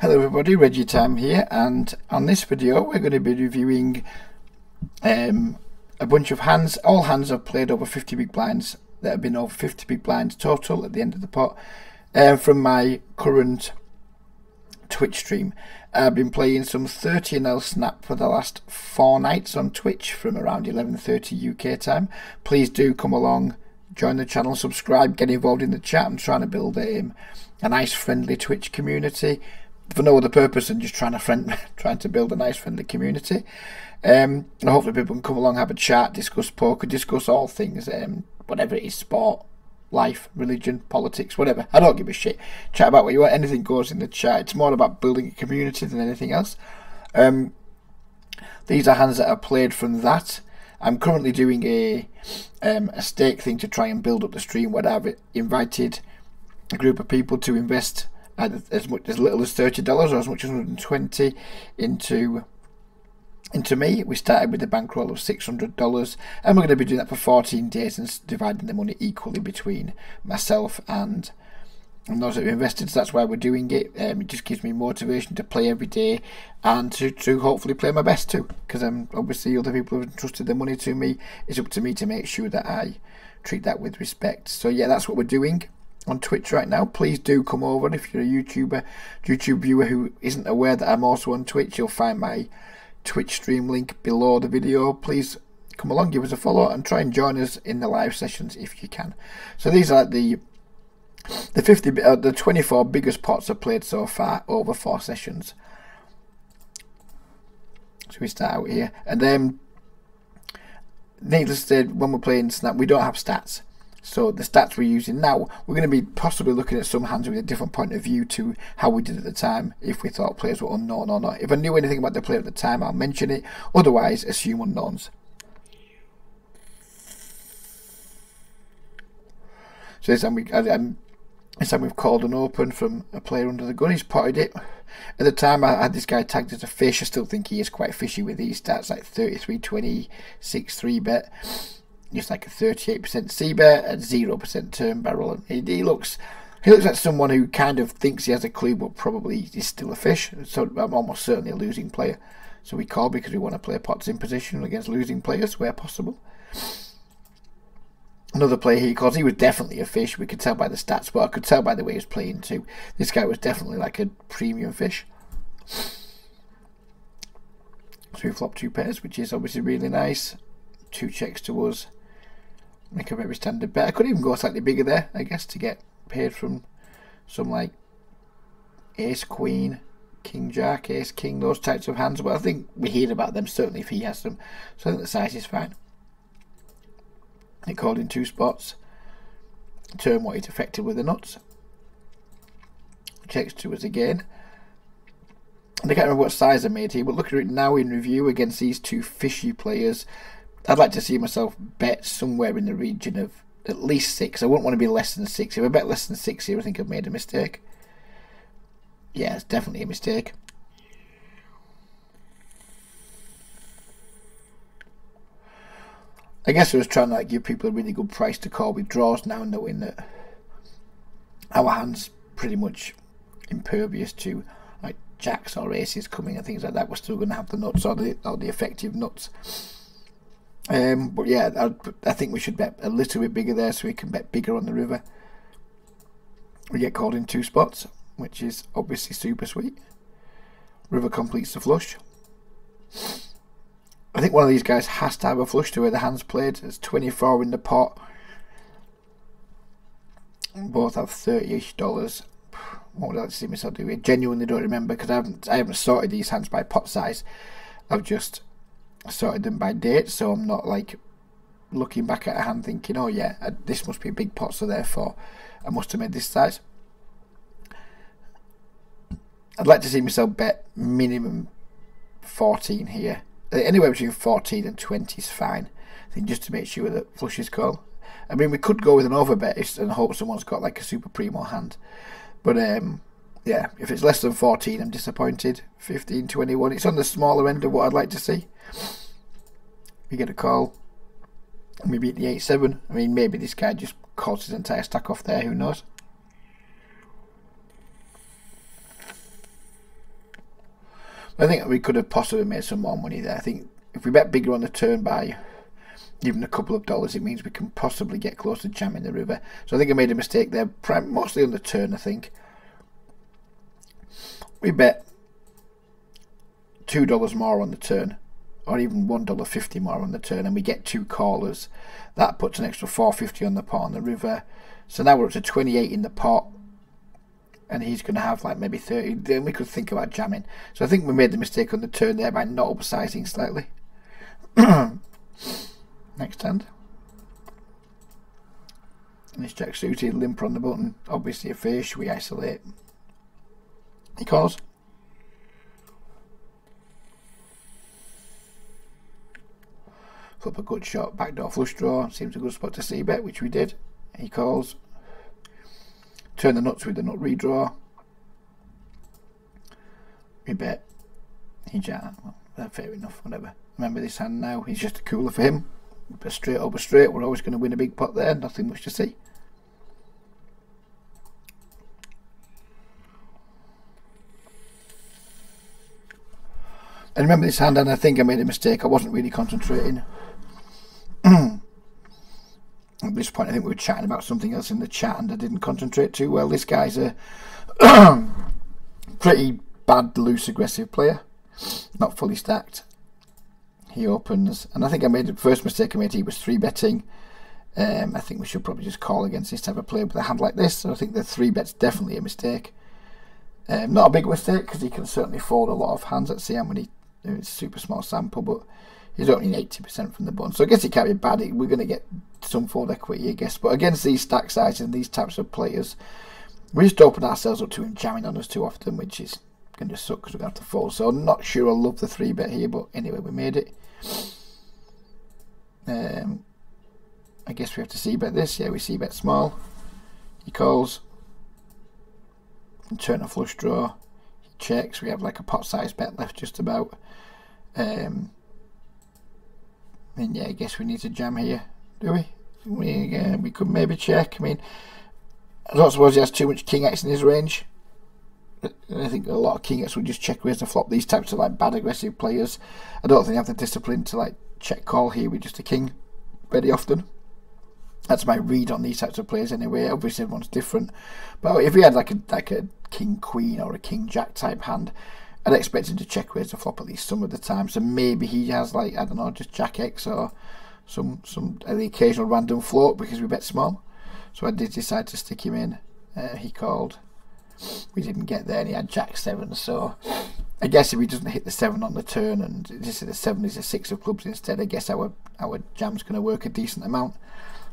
Hello everybody, RegiTime here and on this video we're going to be reviewing um, a bunch of hands. All hands have played over 50 big blinds that have been over 50 big blinds total at the end of the pot uh, from my current Twitch stream. I've been playing some 30 nl snap for the last four nights on Twitch from around 11.30 UK time. Please do come along, join the channel, subscribe, get involved in the chat. I'm trying to build a, um, a nice friendly Twitch community for no other purpose than just trying to friend, trying to build a nice friendly community. Um, and hopefully people can come along, have a chat, discuss poker, discuss all things, um, whatever it is, sport, life, religion, politics, whatever. I don't give a shit. Chat about what you want. Anything goes in the chat. It's more about building a community than anything else. Um, these are hands that are played from that. I'm currently doing a um, a stake thing to try and build up the stream where I've invited a group of people to invest as much as little as thirty dollars or as much as 120 into into me. We started with a bankroll of six hundred dollars, and we're going to be doing that for 14 days and dividing the money equally between myself and and those that have invested. So that's why we're doing it. Um, it just gives me motivation to play every day and to, to hopefully play my best too. Because um, obviously other people have entrusted their money to me. It's up to me to make sure that I treat that with respect. So yeah, that's what we're doing on Twitch right now. Please do come over if you're a YouTuber, YouTube viewer who isn't aware that I'm also on Twitch. You'll find my Twitch stream link below the video. Please come along, give us a follow, and try and join us in the live sessions if you can. So these are the the 50, uh, the 24 biggest pots I've played so far over four sessions. So we start out here, and then needless to say, when we're playing Snap, we don't have stats. So the stats we're using now, we're going to be possibly looking at some hands with a different point of view to how we did at the time, if we thought players were unknown or not. If I knew anything about the player at the time, I'll mention it. Otherwise, assume unknowns. So this time, we, um, this time we've called an open from a player under the gun. He's potted it. At the time, I had this guy tagged as a fish. I still think he is quite fishy with these stats, like 33, 26, 3 bet just like a 38% C bet and 0% turn barrel. And he, looks he looks like someone who kind of thinks he has a clue, but probably is still a fish. So I'm almost certainly a losing player. So we call because we want to play pots in position against losing players where possible. Another player he calls, he was definitely a fish. We could tell by the stats, but I could tell by the way he was playing too. This guy was definitely like a premium fish. So we flop two pairs, which is obviously really nice. Two checks to us make a bit very standard bet. I could even go slightly bigger there, I guess, to get paid from some like Ace Queen, King Jack, Ace King, those types of hands. But I think we hear about them certainly if he has them. So I think the size is fine. It called in two spots. Turn what it affected with the nuts. Checks to us again. I can't remember what size I made here, but looking at it now in review against these two fishy players, I'd like to see myself bet somewhere in the region of at least six. I wouldn't want to be less than six. If I bet less than six here, I think I've made a mistake. Yeah, it's definitely a mistake. I guess I was trying to like, give people a really good price to call with draws now, knowing that our hands pretty much impervious to like jacks or aces coming and things like that. We're still going to have the nuts or the or the effective nuts. Um, but yeah, I, I, think we should bet a little bit bigger there so we can bet bigger on the river. We get called in two spots, which is obviously super sweet. River completes the flush. I think one of these guys has to have a flush to where the hands played. It's 24 in the pot. Both have 30-ish dollars. What would I like to see myself do? I genuinely don't remember because I haven't I haven't sorted these hands by pot size. I've just sorted them by date, so I'm not like looking back at a hand thinking, oh yeah, uh, this must be a big pot, so therefore I must have made this size. I'd like to see myself bet minimum 14 here. Uh, anywhere between 14 and 20 is fine. I think just to make sure that flush is call. I mean, we could go with an overbet and hope someone's got like a super primo hand. But um, yeah, if it's less than 14, I'm disappointed. 15, 21, it's on the smaller end of what I'd like to see. We get a call. And we beat the 8-7. I mean, maybe this guy just calls his entire stack off there, who knows. I think we could have possibly made some more money there. I think if we bet bigger on the turn by even a couple of dollars, it means we can possibly get close to jamming the river. So I think I made a mistake there, mostly on the turn, I think. We bet $2 more on the turn, or even $1.50 more on the turn, and we get two callers. That puts an extra 450 on the pot on the river. So now we're up to 28 in the pot, and he's going to have like maybe 30. Then we could think about jamming. So I think we made the mistake on the turn there by not upsizing slightly. Next hand. And this jack suited, limper on the button. Obviously a fish, we isolate. He calls. Flip a gut shot, backdoor flush draw. Seems a good spot to c bet, which we did. He calls. Turn the nuts with the nut redraw. We bet. He jam. Well, fair enough, whatever. Remember this hand now. He's just a cooler for him. a straight oh, over straight. We're always going to win a big pot there. Nothing much to see. I remember this hand and I think I made a mistake. I wasn't really concentrating. At this point I think we were chatting about something else in the chat and I didn't concentrate too well. This guy's a pretty bad loose aggressive player. Not fully stacked. He opens and I think I made the first mistake I made he was three betting. Um, I think we should probably just call against this type of player with a hand like this. So I think the three bet's definitely a mistake. Um, not a big mistake because he can certainly fold a lot of hands Let's see how he it's a super small sample, but he's only 80% from the button. So I guess it can't be bad. We're going to get some fold equity, I guess. But against these stack sizes and these types of players, we just open ourselves up to him jamming on us too often, which is going to suck because we're going to have to fold. So I'm not sure I love the 3 bet here, but anyway, we made it. Um, I guess we have to c bet this. Yeah, we c bet small. He calls. Turn a flush draw He checks. We have like a pot size bet left just about. Um, and yeah, I guess we need to jam here, do we? We uh, we could maybe check. I mean, I don't suppose he has too much king x in his range. I think a lot of king x would just check raise to flop. These types of like bad aggressive players, I don't think they have the discipline to like check call here with just a king very often. That's my read on these types of players anyway. Obviously everyone's different, but if we had like a like a king queen or a king jack type hand, I'd expect him to check raise the flop at least some of the time. So maybe he has like I don't know, just jack x or some some the occasional random float because we bet small. So I did decide to stick him in. Uh, he called. We didn't get there, and he had jack seven. So I guess if he doesn't hit the seven on the turn, and this is the seven is a six of clubs instead, I guess our our jam's going to work a decent amount.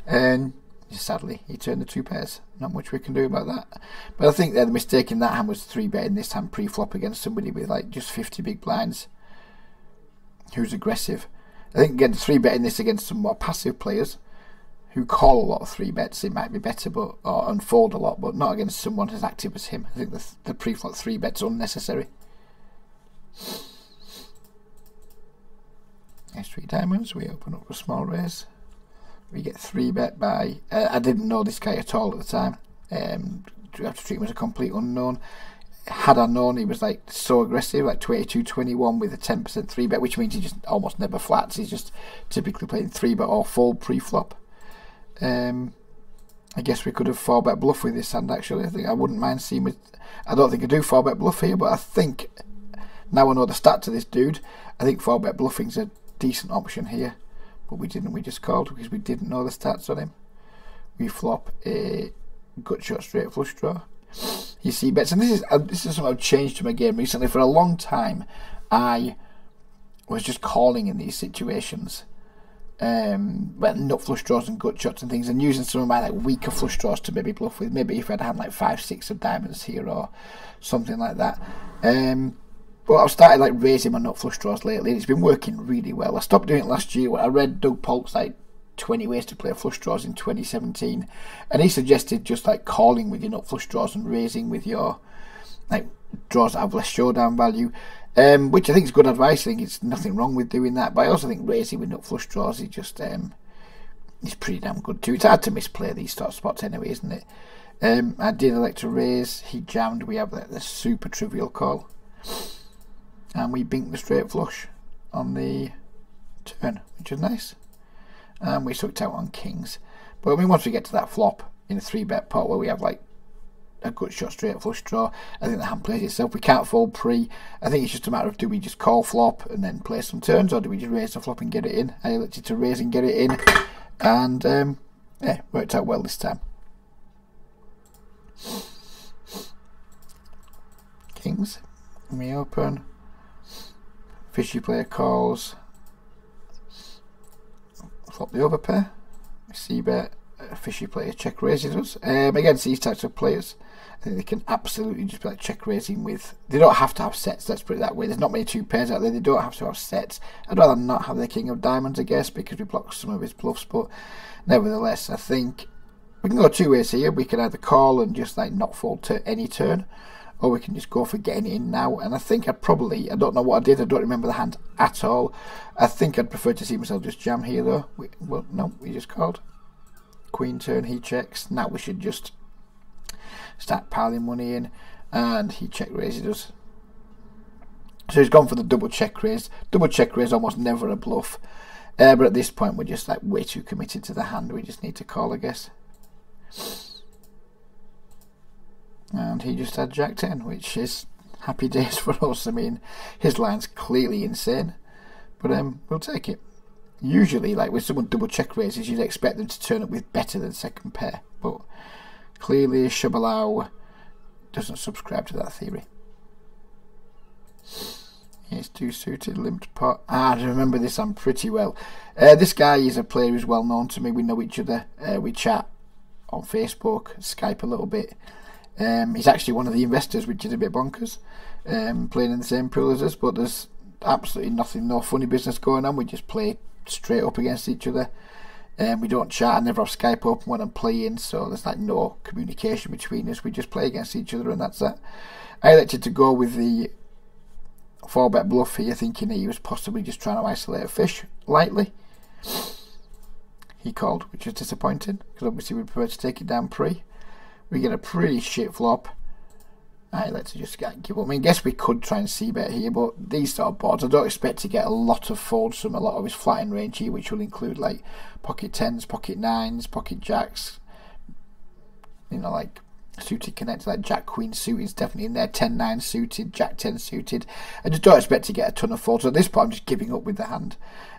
And sadly, he turned the two pairs. Not much we can do about that. But I think the mistake in that hand was three betting this hand pre-flop against somebody with like just 50 big blinds who's aggressive. I think again three betting this against some more passive players who call a lot of three bets, it might be better, but or unfold a lot, but not against someone as active as him. I think the, the pre-flop three bets unnecessary. Next three diamonds, we open up a small raise we get three bet by. Uh, I didn't know this guy at all at the time. Um, we have to treat him as a complete unknown. Had I known he was like so aggressive, like 22 21 with a 10% three bet, which means he just almost never flats. He's just typically playing three bet or full pre flop. Um, I guess we could have four bet bluff with this hand actually. I think I wouldn't mind seeing. I don't think I do four bet bluff here, but I think now I know the stats of this dude. I think four bet bluffing's a decent option here but we didn't. We just called because we didn't know the stats on him. We flop a gut shot straight flush draw. You see bets, and this is uh, this is something I've changed to my game recently. For a long time, I was just calling in these situations. Um, well, nut flush draws and gut shots and things, and using some of my like weaker flush draws to maybe bluff with. Maybe if I'd had like five, six of diamonds here or something like that. Um, but I've started like raising my nut flush draws lately, and it's been working really well. I stopped doing it last year. I read Doug Polk's like 20 ways to play flush draws in 2017, and he suggested just like calling with your nut flush draws and raising with your like draws that have less showdown value. Um, which I think is good advice. I think it's nothing wrong with doing that, but I also think raising with nut flush draws is just um, is pretty damn good too. It's hard to misplay these sort of spots anyway, isn't it? Um, I did elect to raise. He jammed. We have the, the super trivial call. And we binked the straight flush on the turn, which is nice. And we sucked out on kings. But I mean, once we get to that flop in a three bet pot where we have like a gut shot straight flush draw, I think the hand plays itself. We can't fold pre. I think it's just a matter of do we just call flop and then play some turns, or do we just raise the flop and get it in? I elected to raise and get it in, and um, yeah, worked out well this time. Kings, we open. Fishy player calls. Flop the other pair. C bet. Fishy player check raises us. Um, against these types of players, I think they can absolutely just be like check raising with. They don't have to have sets. Let's put it that way. There's not many two pairs out there. They don't have to have sets. I'd rather not have the king of diamonds, I guess, because we block some of his bluffs. But nevertheless, I think we can go two ways here. We can either call and just like not fold to any turn, or we can just go for getting in now. And I think I'd probably, I don't know what I did, I don't remember the hand at all. I think I'd prefer to see myself just jam here though. We, well, no, we just called. Queen turn, he checks. Now we should just start piling money in. And he check raises us. So he's gone for the double check raise. Double check raise almost never a bluff. Uh, but at this point we're just like way too committed to the hand. We just need to call, I guess. And he just had Jack 10, which is happy days for us. I mean, his line's clearly insane, but um, we'll take it. Usually, like with someone double check raises, you'd expect them to turn up with better than second pair, but clearly Shabalao doesn't subscribe to that theory. He's two suited, limped pot. Ah, I remember this one pretty well. Uh, this guy is a player who's well known to me. We know each other. Uh, we chat on Facebook, Skype a little bit. Um, he's actually one of the investors, which is a bit bonkers, um, playing in the same pool as us. But there's absolutely nothing, no funny business going on. We just play straight up against each other. Um, we don't chat. I never have Skype open when I'm playing, so there's like no communication between us. We just play against each other, and that's that. I elected to go with the four bet bluff here, thinking that he was possibly just trying to isolate a fish lightly. He called, which is disappointing because obviously we prefer to take it down pre we get a pretty shit flop. Alright, let's just give up. I mean, I guess we could try and c bet here, but these sort of boards, I don't expect to get a lot of folds from a lot of his flatting range here, which will include like pocket tens, pocket nines, pocket jacks, you know, like suited connect like Jack Queen suit is definitely in there, 10 9 suited, Jack 10 suited. I just don't expect to get a ton of folds. At this point, I'm just giving up with the hand.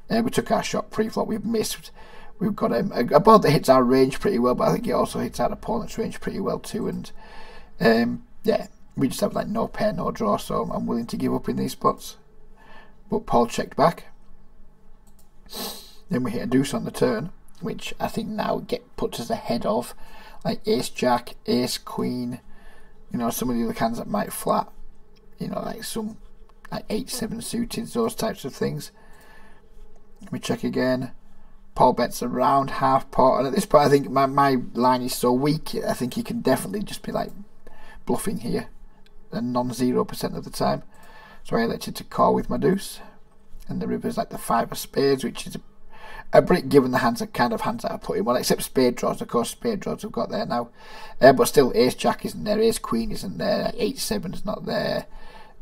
Uh, we took our shot pre flop, we've missed We've got um, a, board that hits our range pretty well, but I think it also hits our opponent's range pretty well too. And um, yeah, we just have like no pair, no draw, so I'm willing to give up in these spots. But Paul checked back. Then we hit a deuce on the turn, which I think now get puts us ahead of like Ace Jack, Ace Queen, you know, some of the other hands that might flat, you know, like some like eight seven suited, those types of things. Let me check again. Paul bets around half pot, and at this point, I think my, my line is so weak. I think he can definitely just be like bluffing here, and non-zero percent of the time. So I elected to call with my deuce, and the river's like the five of spades, which is a, a brick given the hands, are kind of hands that I put in. Well, except spade draws, of course, spade draws have got there now, uh, but still, ace jack isn't there, ace queen isn't there, eight seven is not there.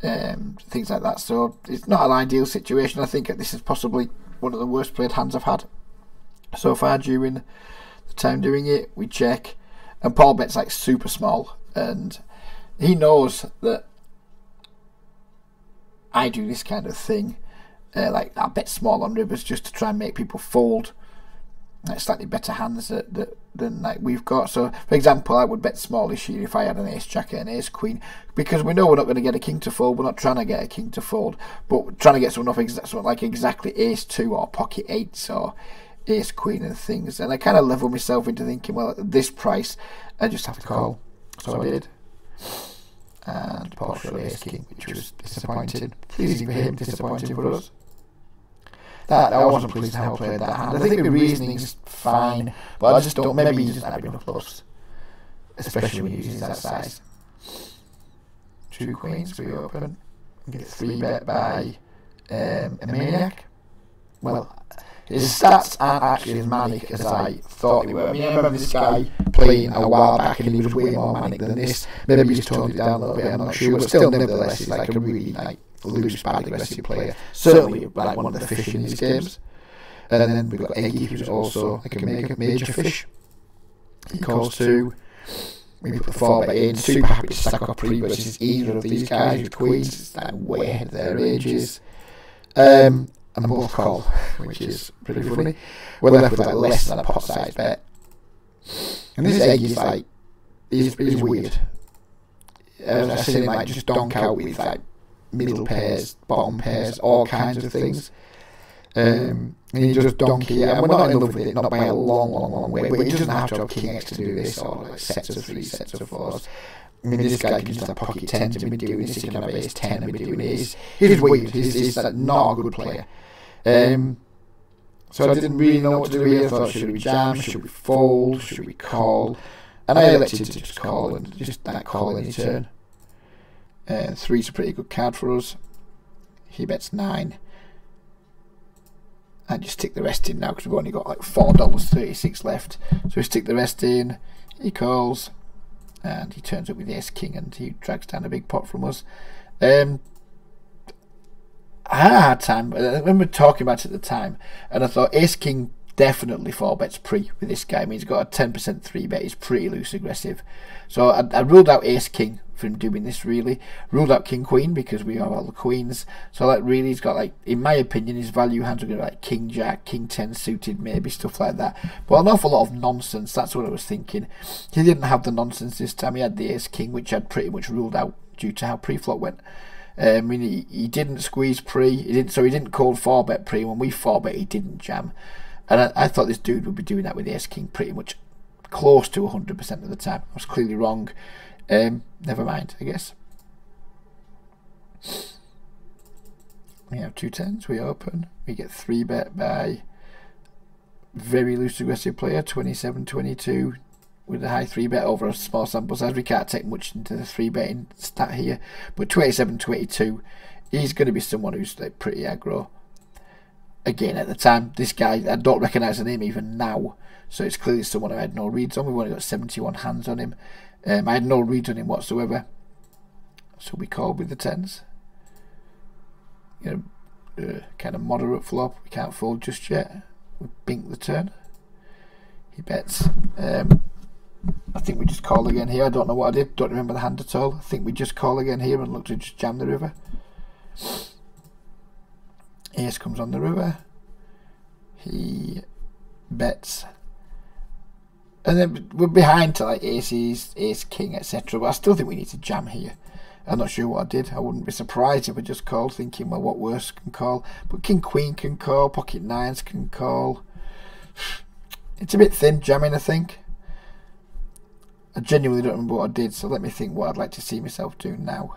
Um, things like that. So it's not an ideal situation. I think this is possibly one of the worst played hands I've had so far during the time doing it. We check, and Paul bet's like super small, and he knows that I do this kind of thing. Uh, like I bet small on rivers just to try and make people fold like slightly better hands that, that, than like we've got. So, for example, I would bet smallish here if I had an ace jack and an ace queen because we know we're not going to get a king to fold. We're not trying to get a king to fold, but trying to get someone off exa- something like exactly ace two or pocket eight. So ace queen and things. And I kind of level myself into thinking well at this price I just have to call. So I did. And partial ace king which was disappointing pleasing for him disappointing for us. that I wasn't pleased how I played that hand. I think the reasoning's fine but I just don't maybe he just had enough bluffs especially when he uses that size. Two queens we open. Get three bet by um, a maniac. Well his stats aren't actually as manic as I thought they were. I mean, I remember this guy playing a while back and he was way more manic than this. Maybe he's toned it down a little bit, I'm not sure, but still, nevertheless, he's like a really like loose, bad, aggressive player. Certainly, like one of the fish in these games. And then we've got Eggy, who's also like a major, major fish. He calls two. We put the four bet in. Super happy to stack up pre versus either of these guys with queens. It's like way ahead of their ages. Um, and both call, which is pretty funny. We're left with like less than a pot size bet. And this egg is like, is, is weird. As I it might just donk out with like middle pairs, bottom pairs, all kinds of things. Um, and he just donkey it. And we're not in love with it, not by a long, long, long way. But he doesn't have to have king x to do this, or like sets of three, sets of fours. I mean, this guy can just have pocket tens and be doing this. He can have ace ten and be doing this. He's weird. He's, he's not a good player. Um, so I didn't really know what to do here. I thought, should we jam? Should we fold? Should we call? And I elected to just call and just that call any turn. Uh, three's a pretty good card for us. He bets nine. And just stick the rest in now because we've only got like four dollars thirty-six left. So we stick the rest in. He calls, and he turns up with the ace king, and he drags down a big pot from us. Um, I had a hard time. Uh, I remember talking about it at the time, and I thought ace king definitely four bets pre with this guy. I mean, he's got a 10% three bet. He's pretty loose aggressive. So I, I, ruled out ace king from doing this really. Ruled out king queen because we have all the queens. So like really he's got like in my opinion his value hands are going to be like king jack, king 10 suited maybe stuff like that. But an awful lot of nonsense. That's what I was thinking. He didn't have the nonsense this time. He had the ace king which I'd pretty much ruled out due to how pre-flop went. Uh, I mean, he, he didn't squeeze pre. He didn't, so he didn't call four bet pre. When we four bet, he didn't jam. And I, I, thought this dude would be doing that with the ace king pretty much close to 100% of the time. I was clearly wrong. Um, never mind, I guess. We have two tens, we open. We get three bet by very loose aggressive player, 27 22 with a high three bet over a small sample size. We can't take much into the three betting stat here, but 27 22, he's going to be someone who's like pretty aggro. Again at the time this guy I don't recognise the name even now so it's clearly someone I had no reads on. We've only got 71 hands on him. Um, I had no reads on him whatsoever. So we called with the tens. You know uh, kind of moderate flop. We can't fold just yet. We bink the turn. He bets. Um, I think we just call again here I don't know what I did don't remember the hand at all I think we just call again here and look to just jam the river Ace comes on the river. He bets. And then we're behind to like aces, ace, king, etc. But I still think we need to jam here. I'm not sure what I did. I wouldn't be surprised if I just called, thinking, well, what worse can call? But king, queen can call, pocket nines can call. It's a bit thin jamming, I think. I genuinely don't remember what I did, so let me think what I'd like to see myself do now.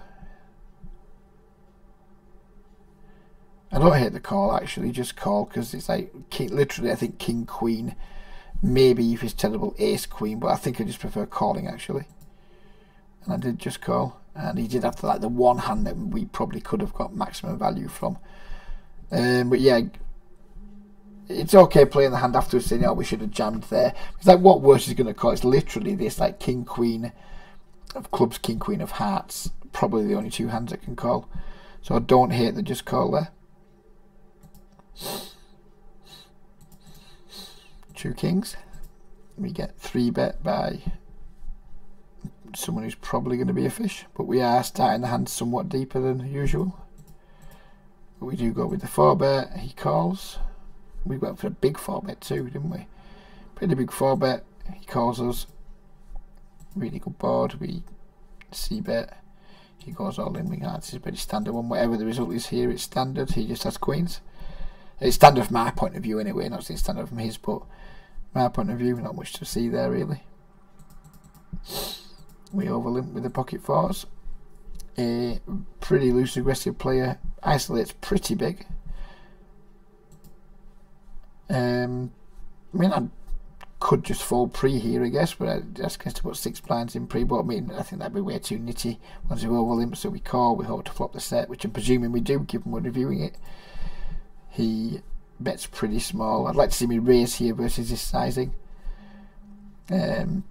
I don't hate the call actually, just call because it's like king, literally I think king queen, maybe if it's terrible ace queen, but I think I just prefer calling actually. And I did just call, and he did have like the one hand that we probably could have got maximum value from. Um, but yeah, it's okay playing the hand afterwards saying, oh, we should have jammed there. It's like, what worse is going to call? It's literally this, like, king, queen of clubs, king, queen of hearts. Probably the only two hands that can call. So I don't hate the just call there. Two kings. We get three bet by someone who's probably going to be a fish, but we are starting the hand somewhat deeper than usual. We do go with the four bet. He calls. We went for a big four bet too, didn't we? Pretty big four bet. He calls us. Really good board. We c bet. He goes all in. We. It's a pretty standard one. Whatever the result is here, it's standard. He just has queens. It's standard from my point of view anyway, not standard from his, but my point of view, not much to see there really. We overlimp with the pocket fours. A pretty loose aggressive player, isolates pretty big. Um, I mean, I could just fall pre here, I guess, but I just guess to put six blinds in pre. But I mean, I think that'd be way too nitty. Once we overlimp, so we call, we hope to flop the set, which I'm presuming we do, given we're reviewing it he bets pretty small. I'd like to see me raise here versus his sizing. Um,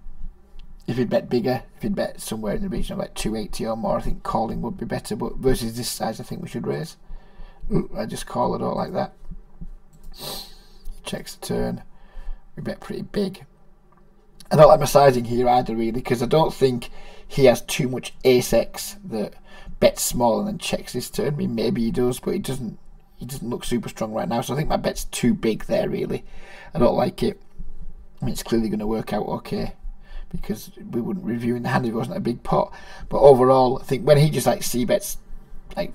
if he'd bet bigger, if he'd bet somewhere in the region of like 280 or more, I think calling would be better. But versus this size, I think we should raise. Ooh, I just call it all like that. He checks the turn. We bet pretty big. I don't like my sizing here either, really, because I don't think he has too much ace X that bets small and then checks his turn. I mean, maybe he does, but he doesn't. He doesn't look super strong right now, so I think my bet's too big there. Really, I don't like it. I mean, it's clearly going to work out okay because we wouldn't review in the hand if it wasn't a big pot. But overall, I think when he just like c bets like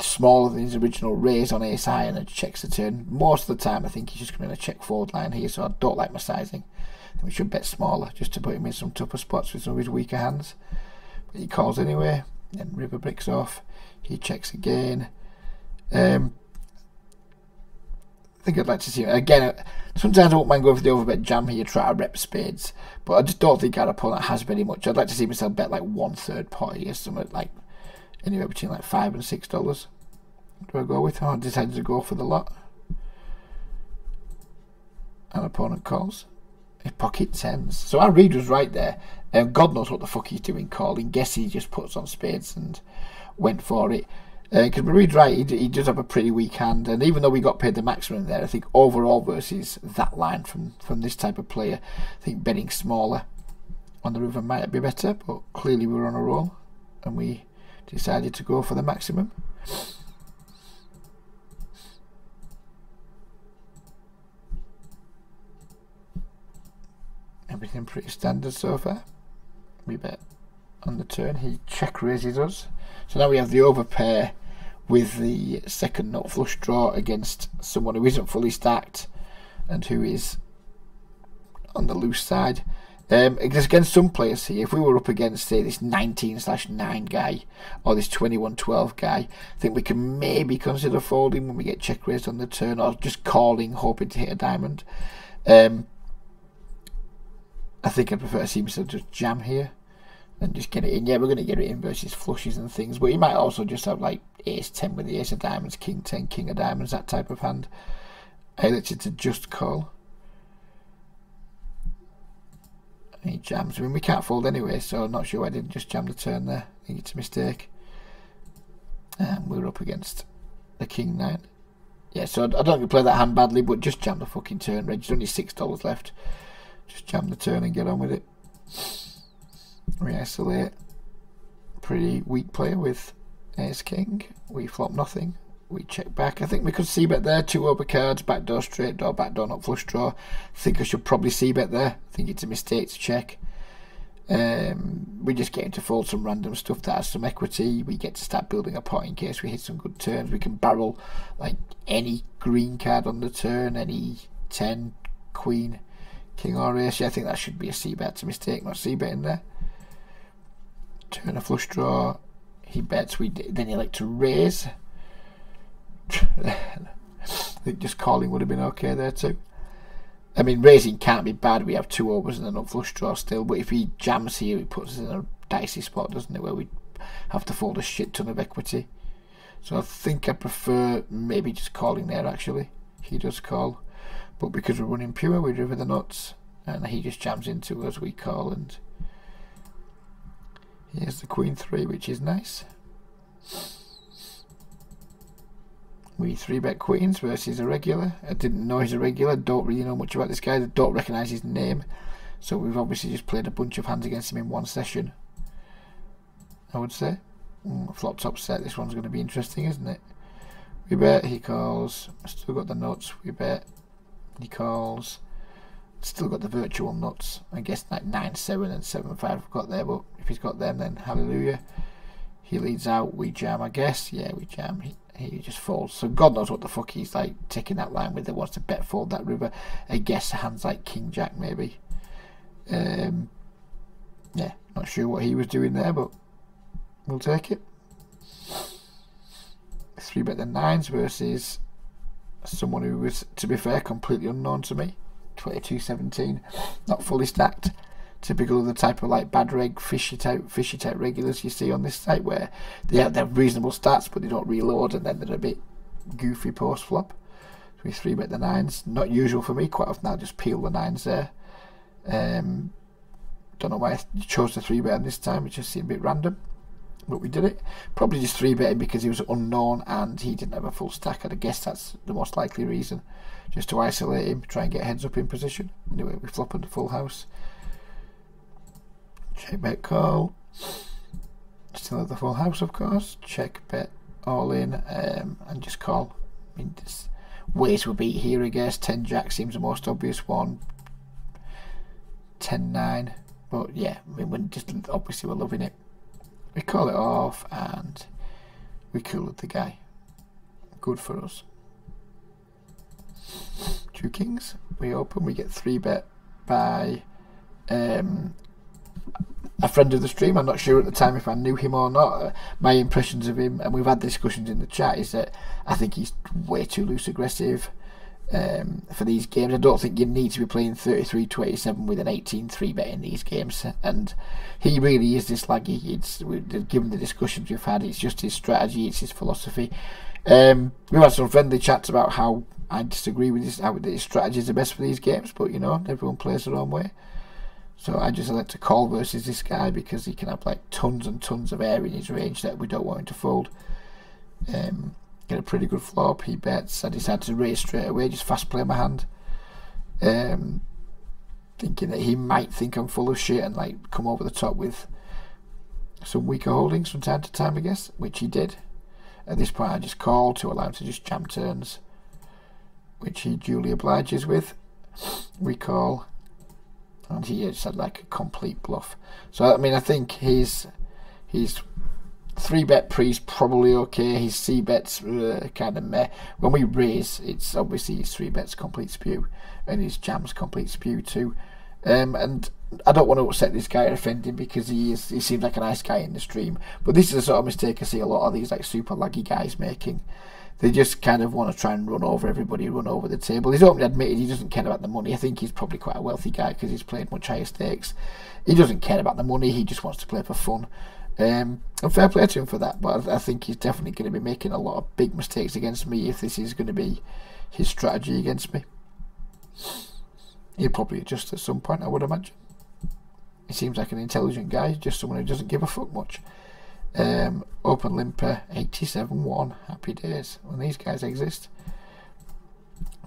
smaller than his original raise on ace high and then checks the turn, most of the time I think he's just going to check forward line here. So I don't like my sizing. we should bet smaller just to put him in some tougher spots with some of his weaker hands. But he calls anyway. Then river bricks off. He checks again. Um, I think I'd like to see again. Sometimes I won't mind going for the overbet jam here, try to rep spades, but I just don't think our opponent has very much. I'd like to see myself bet like one third pot here, something like anywhere between like five and six dollars. Do I go with? Oh, I decided to go for the lot. An opponent calls. His pocket tens. So our read was right there. Um, God knows what the fuck he's doing calling. Guess he just puts on spades and went for it. Because uh, read right, he, he, does have a pretty weak hand, and even though we got paid the maximum there, I think overall versus that line from from this type of player, I think betting smaller on the river might be better. But clearly we were on a roll, and we decided to go for the maximum. Everything pretty standard so far. We bet on the turn. He check raises us. So now we have the overpair with the second nut flush draw against someone who isn't fully stacked and who is on the loose side. Um, against some players here, if we were up against say this 19 slash 9 guy or this 21 12 guy, I think we can maybe consider folding when we get check raised on the turn or just calling, hoping to hit a diamond. Um, I think I prefer to see myself just jam here and just get it in. Yeah, we're going to get it in versus flushes and things, but you might also just have like ace 10 with the ace of diamonds, king 10, king of diamonds, that type of hand. I elected to just call. He jams. I mean, we can't fold anyway, so I'm not sure I didn't just jam the turn there. I think it's a mistake. Um, and we're up against the king 9. Yeah, so I don't think play that hand badly, but just jam the fucking turn, Reg. There's only $6 left. Just jam the turn and get on with it. We isolate. Pretty weak player with ace king. We flop nothing. We check back. I think we could c bet there. Two over cards, backdoor straight door, backdoor not flush draw. I think I should probably c bet there. I think it's a mistake to check. Um, we just get to fold some random stuff that has some equity. We get to start building a pot in case we hit some good turns. We can barrel like any green card on the turn, any 10, queen, king or ace. Yeah, I think that should be a c bet. It's a mistake, not c bet in there. Turn a flush draw. He bets. We then he like to raise. I think just calling would have been okay there too. I mean, raising can't be bad. We have two overs and then a flush draw still. But if he jams here, he puts us in a dicey spot, doesn't it? Where we have to fold a shit ton of equity. So I think I prefer maybe just calling there actually. He does call. But because we're running pure, we're river the nuts. And he just jams into us, we call. And here's the queen three, which is nice. We three bet queens versus a regular. I didn't know he's a regular. Don't really know much about this guy. I don't recognise his name. So we've obviously just played a bunch of hands against him in one session. I would say. Mm, flop top set. This one's going to be interesting, isn't it? We bet. He calls. Still got the nuts. We bet. He calls. Still got the virtual nuts. I guess like 9 7 and 7 5 have got there, but if he's got them, then hallelujah. He leads out. We jam, I guess. Yeah, we jam. He, he just falls. So God knows what the fuck he's like taking that line with. That wants to bet fold that river. I guess hands like King Jack maybe. Um, yeah, not sure what he was doing there, but we'll take it. Three bet the nines versus someone who was, to be fair, completely unknown to me. 2217, not fully stacked typical of the type of like bad reg fishy type fishy type regulars you see on this site where they have, they reasonable stats but they don't reload and then they're a bit goofy post flop. So we three bet the nines. Not usual for me. Quite often I'll just peel the nines there. Um, Don't know why I chose the three bet this time. It just seemed a bit random. But we did it. Probably just three betting because he was unknown and he didn't have a full stack. I'd guess that's the most likely reason. Just to isolate him, try and get heads up in position. Anyway, we flop on the full house. Check bet call. Still at the full house, of course. Check bet all in um, and just call. I mean, there's ways we beat here, I guess. 10 jack seems the most obvious one. 10 9. But yeah, I mean, we're just obviously we're loving it. We call it off and we cooled the guy. Good for us. Two kings. We open. We get three bet by um, a friend of the stream. I'm not sure at the time if I knew him or not. My impressions of him, and we've had discussions in the chat, is that I think he's way too loose aggressive um, for these games. I don't think you need to be playing 33-27 with an 18-3 bet in these games. And he really is this laggy. It's given the discussions we've had, it's just his strategy, it's his philosophy. Um, we've had some friendly chats about how I disagree with his, how his strategy is the best for these games, but you know, everyone plays their own way. So I just elect to call versus this guy because he can have like tons and tons of air in his range that we don't want him to fold. Um, get a pretty good flop. He bets. I decided to raise straight away, just fast play my hand. Um, thinking that he might think I'm full of shit and like come over the top with some weaker holdings from time to time, I guess, which he did. At this point, I just call to allow him to just jam turns, which he duly obliges with. Recall and he had like a complete bluff. So I mean, I think his his three bet pre is probably okay. His C bets uh, kind of meh. When we raise, it's obviously his three bets complete spew, and his jams complete spew too. Um, and I don't want to upset this guy or offend him because he is he seems like a nice guy in the stream. But this is a sort of mistake I see a lot of these like super laggy guys making. They just kind of want to try and run over everybody, run over the table. He's openly admitted he doesn't care about the money. I think he's probably quite a wealthy guy because he's played much higher stakes. He doesn't care about the money. He just wants to play for fun. Um, and fair play to him for that. But I, I think he's definitely going to be making a lot of big mistakes against me if this is going to be his strategy against me. He'll probably adjust at some point, I would imagine. He seems like an intelligent guy, just someone who doesn't give a fuck much. Um, Open Limper 87-1. Happy days when these guys exist.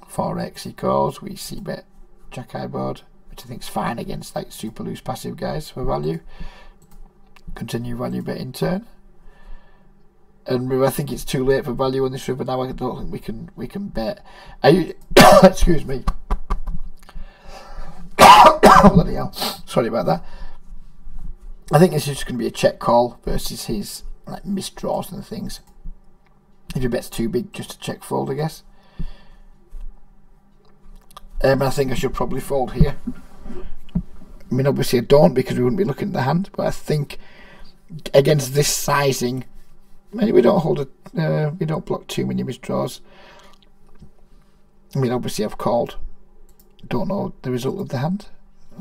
4x he calls. We c bet Jack High board, which I think is fine against like super loose passive guys for value. Continue value bet in turn. And I think it's too late for value on this river now. I don't think we can we can bet. I, excuse me. Bloody hell. Sorry about that. I think this is just going to be a check call versus his like misdraws and things. If your bet's too big, just a check fold, I guess. Um, I think I should probably fold here. I mean, obviously I don't because we wouldn't be looking at the hand, but I think against this sizing, maybe we don't hold a, uh, we don't block too many misdraws. I mean, obviously I've called. Don't know the result of the hand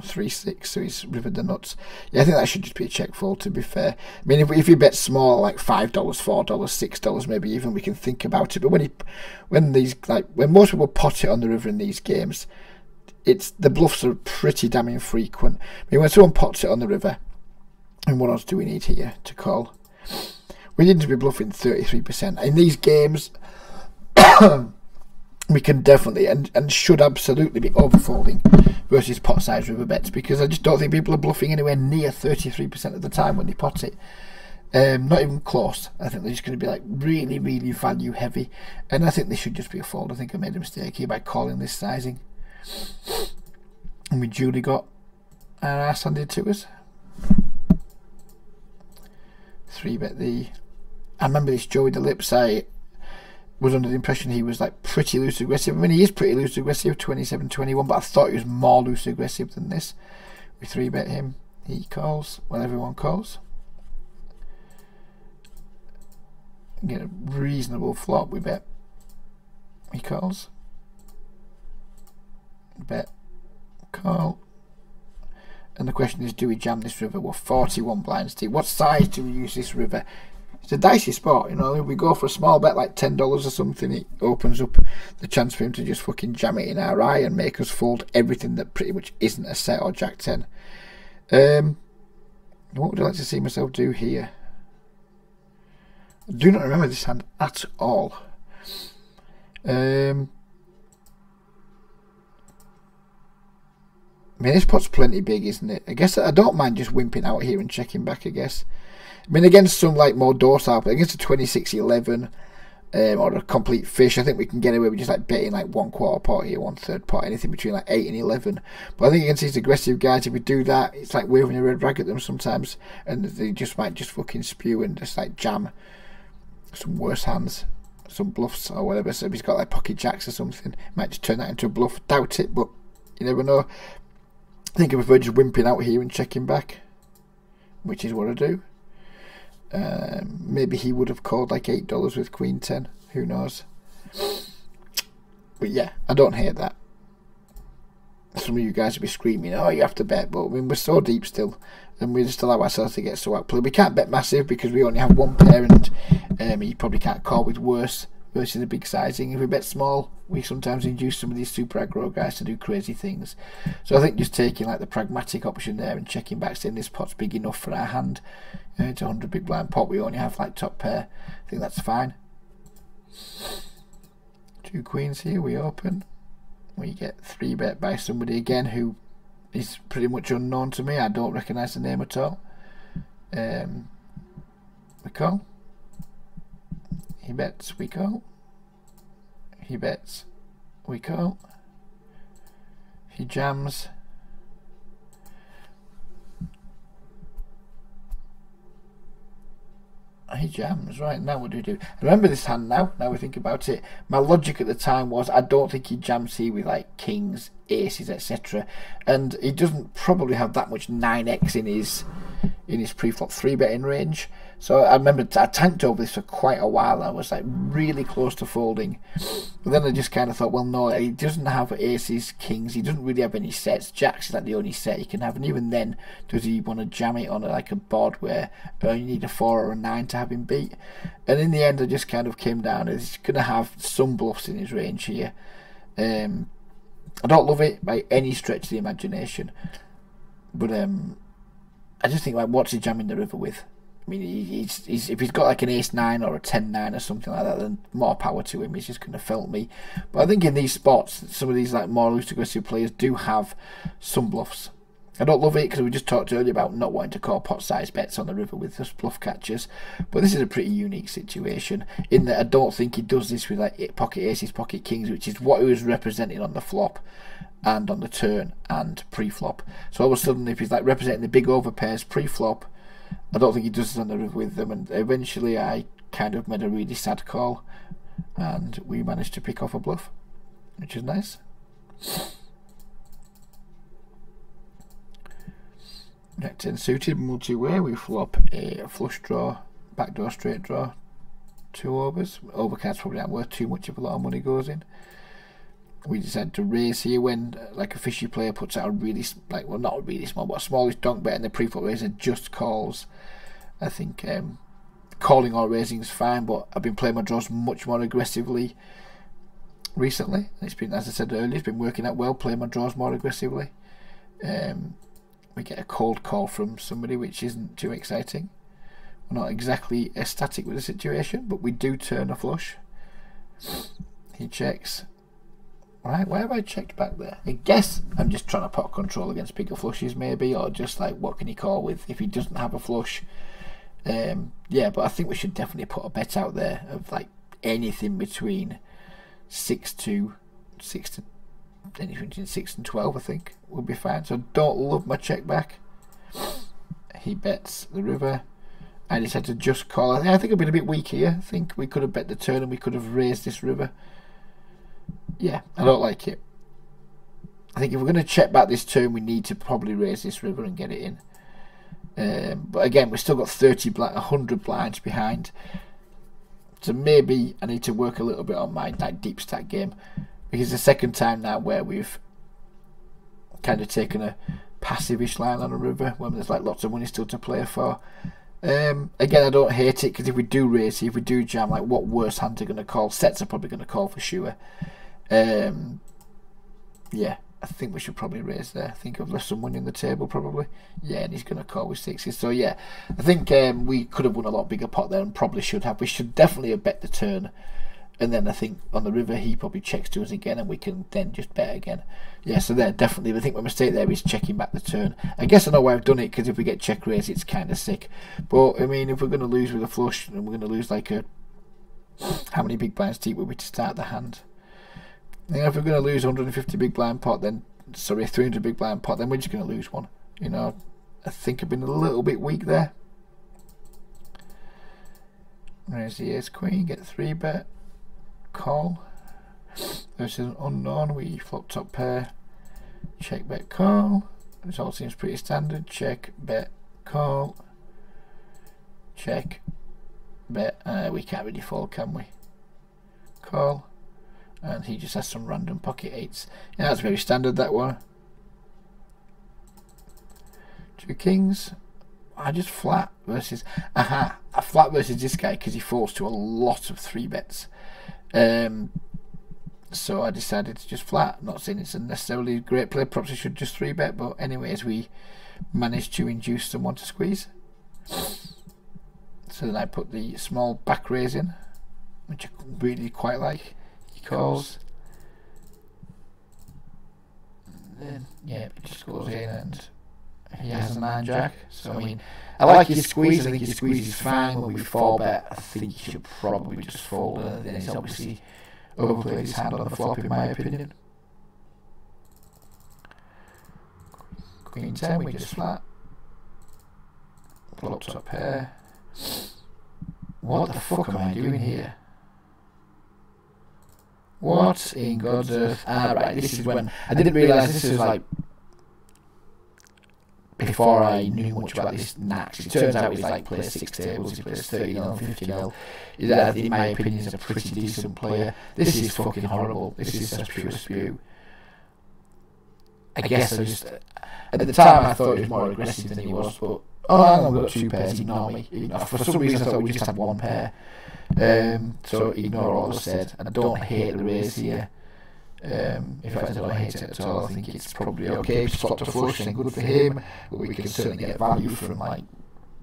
three six, so he's rivered the nuts. Yeah, I think that should just be a check fold. To be fair, I mean, if if you bet small, like five dollars, four dollars, six dollars, maybe even we can think about it. But when he, when these like when most people pot it on the river in these games, it's the bluffs are pretty damn infrequent. I mean, when someone pots it on the river, and what else do we need here to call? We need to be bluffing thirty three percent in these games. we can definitely and, and should absolutely be overfolding versus pot size river bets because I just don't think people are bluffing anywhere near 33% of the time when they pot it. Um, not even close. I think they're just going to be like really, really value heavy. And I think they should just be a fold. I think I made a mistake here by calling this sizing. And we duly got our ass handed to us. Three bet the. I remember this Joey the Lips. I was under the impression he was like pretty loose aggressive. I mean, he is pretty loose aggressive, 27 21, but I thought he was more loose aggressive than this. We three bet him. He calls. Well, everyone calls. Get a reasonable flop. We bet. He calls. Bet. Call. And the question is, do we jam this river? We're 41 blinds deep. What size do we use this river? It's a dicey spot, you know. If we go for a small bet like ten dollars or something, it opens up the chance for him to just fucking jam it in our eye and make us fold everything that pretty much isn't a set or jack ten. Um, what would I like to see myself do here? I do not remember this hand at all. Um, I mean, this pot's plenty big, isn't it? I guess I don't mind just wimping out here and checking back, I guess. I mean, against some like more docile, but against a 26-11 um, or a complete fish, I think we can get away with just like betting like one quarter pot here, one third pot, anything between like 8 and 11. But I think against these aggressive guys, if we do that, it's like waving a red rag at them sometimes, and they just might just fucking spew and just like jam some worse hands, some bluffs or whatever. So if he's got like pocket jacks or something, might just turn that into a bluff. Doubt it, but you never know. I think I prefer just wimping out here and checking back, which is what I do. Um, maybe he would have called like eight dollars with Queen Ten. Who knows? But yeah, I don't hate that. Some of you guys will be screaming, "Oh, you have to bet," but I mean we're so deep still, and we just allow ourselves to get so outplayed. We can't bet massive because we only have one pair, and um, you probably can't call with worse versus a big sizing. If we bet small, we sometimes induce some of these super aggro guys to do crazy things. So I think just taking like the pragmatic option there and checking back, saying this pot's big enough for our hand. You know, it's a 100 big blind pot, we only have like top pair. I think that's fine. Two queens here, we open. We get three bet by somebody again who is pretty much unknown to me. I don't recognise the name at all. Um, we call. He bets, we call. He bets, we call. He jams. He jams, right, now what do we do? Remember this hand now, now we think about it. My logic at the time was I don't think he jams here with like kings, aces, etc. And he doesn't probably have that much 9x in his in his pre-flop 3 betting range. So I remember I tanked over this for quite a while. I was like really close to folding. But then I just kind of thought, well, no, he doesn't have aces, kings. He doesn't really have any sets. Jacks is like the only set he can have. And even then, does he want to jam it on like a board where you need a four or a nine to have him beat? And in the end, I just kind of came down. He's going to have some bluffs in his range here. Um, I don't love it by any stretch of the imagination. But um, I just think, like, what's he jamming the river with? I mean, he's, he's, if he's got like an ace nine or a ten nine or something like that, then more power to him. He's just going to felt me. But I think in these spots, some of these like more loose aggressive players do have some bluffs. I don't love it because we just talked earlier about not wanting to call pot size bets on the river with just bluff catchers. But this is a pretty unique situation in that I don't think he does this with like pocket aces, pocket kings, which is what he was representing on the flop and on the turn and pre-flop. So all of a sudden, if he's like representing the big overpairs pre-flop I don't think he does it on the roof with them, and eventually I kind of made a really sad call, and we managed to pick off a bluff, which is nice. Next in suited multi-way, we flop a flush draw, backdoor straight draw, two overs. Overcards probably not worth too much if a lot of money goes in. We decided to raise here when uh, like a fishy player puts out a really like well not really small but a smallish donk bet and the pre-flop raiser just calls. I think um, calling or raising is fine, but I've been playing my draws much more aggressively recently. It's been, as I said earlier, it's been working out well. Playing my draws more aggressively. Um, we get a cold call from somebody, which isn't too exciting. We're not exactly ecstatic with the situation, but we do turn a flush. He checks. Right, where have I checked back there? I guess I'm just trying to pot control against bigger flushes, maybe, or just like what can he call with if he doesn't have a flush. Um, yeah, but I think we should definitely put a bet out there of like anything between six to six to anything between six and twelve. I think will be fine. So don't love my check back. He bets the river. And I decided to just call. I think I've been a bit weak here. I think we could have bet the turn and we could have raised this river. Yeah, I don't like it. I think if we're going to check back this turn, we need to probably raise this river and get it in. Um, but again, we've still got 30 blind, 100 blinds behind. So maybe I need to work a little bit on my like, deep stack game. Because the second time now where we've kind of taken a passive-ish line on a river when there's like lots of money still to play for. Um, again, I don't hate it because if we do race, if we do jam, like what worse hands are going to call? Sets are probably going to call for sure. Um, yeah, I think we should probably raise there. I think I've left some money on the table probably. Yeah, and he's going to call with sixes. So yeah, I think um, we could have won a lot bigger pot there and probably should have. We should definitely have bet the turn. And then I think on the river he probably checks to us again and we can then just bet again. Yeah, so there definitely I think my mistake there is checking back the turn. I guess I know why I've done it because if we get check raise it's kind of sick. But I mean if we're going to lose with a flush and we're going to lose like a how many big blinds deep would we to start the hand? If we're going to lose 150 big blind pot, then sorry, 300 big blind pot, then we're just going to lose one. You know, I think I've been a little bit weak there. Raise the ace queen, get three bet, call. This is an unknown. We flop top pair, check bet call. This all seems pretty standard. Check bet call. Check bet. Uh, we can't really fold, can we? Call and he just has some random pocket eights. Yeah, that's very standard that one. Two kings. I just flat versus aha a flat versus this guy because he falls to a lot of three bets. Um, so I decided to just flat. not saying it's a necessarily great play. Perhaps I should just three bet, but anyways, we managed to induce someone to squeeze. So then I put the small back raise in, which I really quite like calls. Then, yeah, just goes in and he has a nine jack. So, I mean, I like his squeeze. I think his squeeze is fine. When we four bet, I think he should probably just fold. And then he's obviously overplayed his hand on the flop, in my opinion. Queen 10, we just flat. Flop top pair. What the fuck am I doing here? What in God's earth? Ah, right. This is when I didn't realise this was like before I knew much about this Nax. It turns out he's like plays six tables, he plays 30 0, 50 0. In my opinion, he's a pretty decent player. This is fucking horrible. This is such pure spew. I guess I just. At the time, I thought he was more aggressive than he was, but. Oh, I've got two pairs, ignore me. For some reason, I thought we just had one pair. Um, so ignore all I said, I don't hate the raise here. Um, in fact, I don't hate it at all. I think it's probably okay. He's flopped a flush, and good for him. But we can certainly get value from like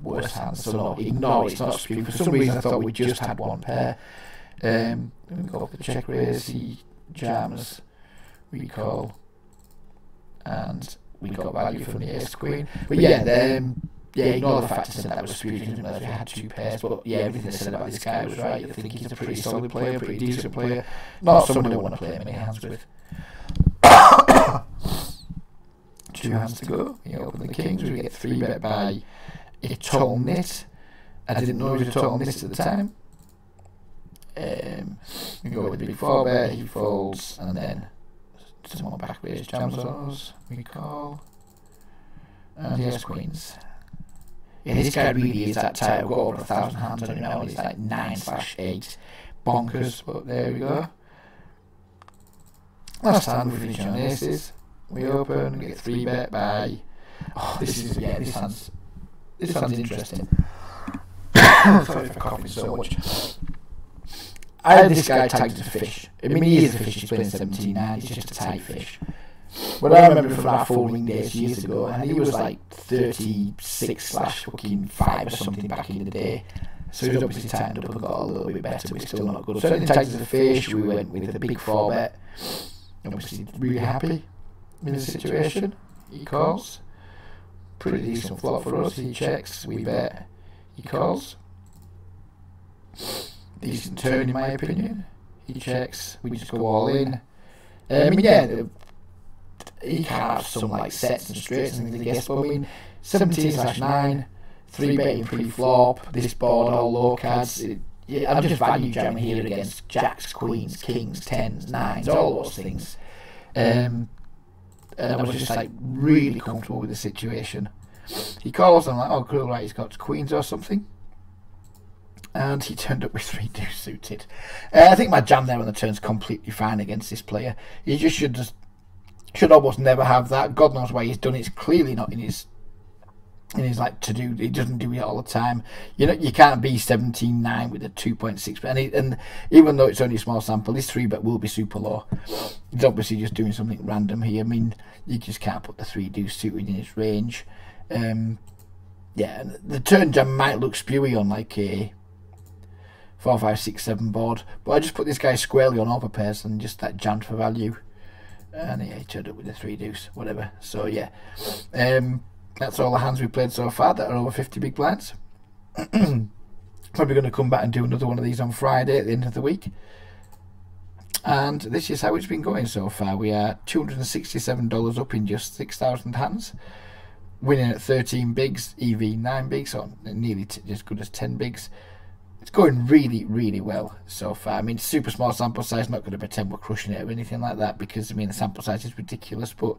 worse hands. So no, ignore it. It's not spew. For some reason, I thought we just had one pair. Um, we go for the check raise. He jams. We call, and we got value from the ace queen. But yeah, um, yeah, ignore the fact I said that was spewed. Didn't realize had two pairs, but yeah, everything I said about this guy was right. I think he's a pretty solid player, pretty decent player, not someone I want to play many hands with. two hands to go. We open the kings. We get three bet by Eternal Knit. I didn't know he was Eternal Knit at the time. Um, we go with the big four bet. He folds, and then some more back raise jams on us. We call. And he has queens. Yeah, this guy really is that tight. I've got over a thousand hands on him now. He's like nine slash eight. Bonkers, but there we go. Last time we finish on aces. We open get three bet by. Oh, this is yeah. This hand's this sounds interesting. Sorry for coughing so much. I had this guy tagged as a fish. I mean, he is a fish. He's playing 17 now. He's just a tight fish. But I remember from our full ring days years ago, and he was like 36 slash fucking 5 or something back in the day. So he's obviously tightened up and got a little bit better, but still not good. So in terms of the fish, we went with the big 4 bet. Obviously, really happy in the situation. He calls. Pretty decent flop for us. He checks, we bet. He calls. Decent turn, in my opinion. He checks, we just go all in. Um, yeah, he can have some like sets and straights and things, I guess. But I mean, 17 slash 9, 3 betting pre flop, this board, all low cards. It, yeah, I'm just value jamming here against jacks, queens, kings, tens, nines, all those things. Um, and I was just like really comfortable with the situation. He calls, and I'm like, oh, cool, right, he's got queens or something. And he turned up with three deuce suited. Uh, I think my jam there on the turn's completely fine against this player. He just should just should almost never have that. God knows why he's done it. It's clearly not in his in his like to do he doesn't do it all the time. You know you can't be 17.9 with a 2.6 and, and even though it's only a small sample his three bet will be super low. He's obviously just doing something random here. I mean you just can't put the three deuce suited in his range. Um yeah the turn jam might look spewy on like a four five six seven board but i just put this guy squarely on all pairs and just that jammed for value and he turned up with the three deuce whatever so yeah um that's all the hands we've played so far that are over 50 big blinds. Probably going to come back and do another one of these on Friday at the end of the week. And this is how it's been going so far. We are $267 up in just 6,000 hands. Winning at 13 bigs, EV 9 bigs, or nearly as good as 10 bigs. It's going really, really well so far. I mean, super small sample size, not going to pretend we're crushing it or anything like that because, I mean, the sample size is ridiculous, but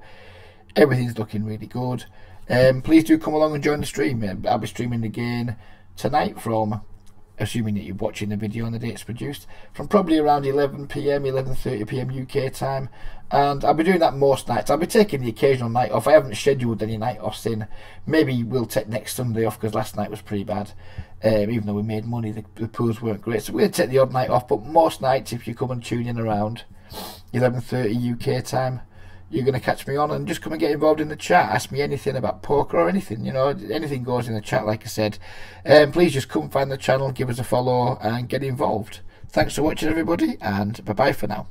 everything's looking really good. Um, please do come along and join the stream. I'll be streaming again tonight from, assuming that you're watching the video on the day it's produced, from probably around 11 pm, 11:30 pm UK time, and I'll be doing that most nights. I'll be taking the occasional night off. I haven't scheduled any night offs in. Maybe we'll take next Sunday off because last night was pretty bad. Um, even though we made money, the, the pools weren't great. So we'll take the odd night off. But most nights, if you come and tune in around 11:30 UK time you're going to catch me on and just come and get involved in the chat. Ask me anything about poker or anything, you know, anything goes in the chat, like I said. Um, please just come find the channel, give us a follow, and get involved. Thanks for watching, everybody, and bye bye for now.